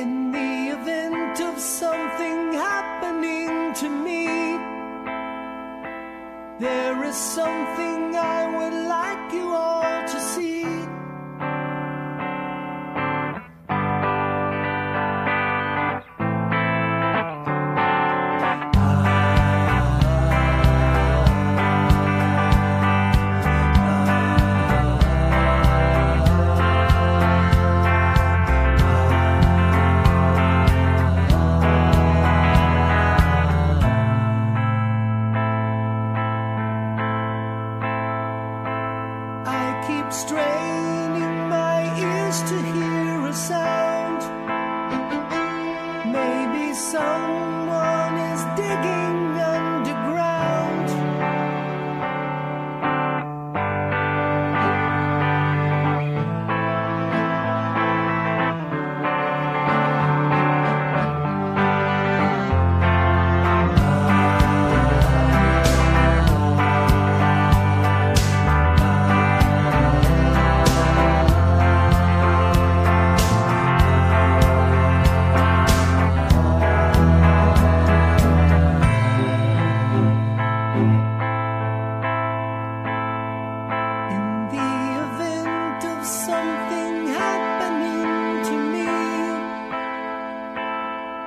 In the event of something happening to me, there is something I would like you all straining my ears to hear a sound.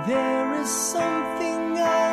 There is something I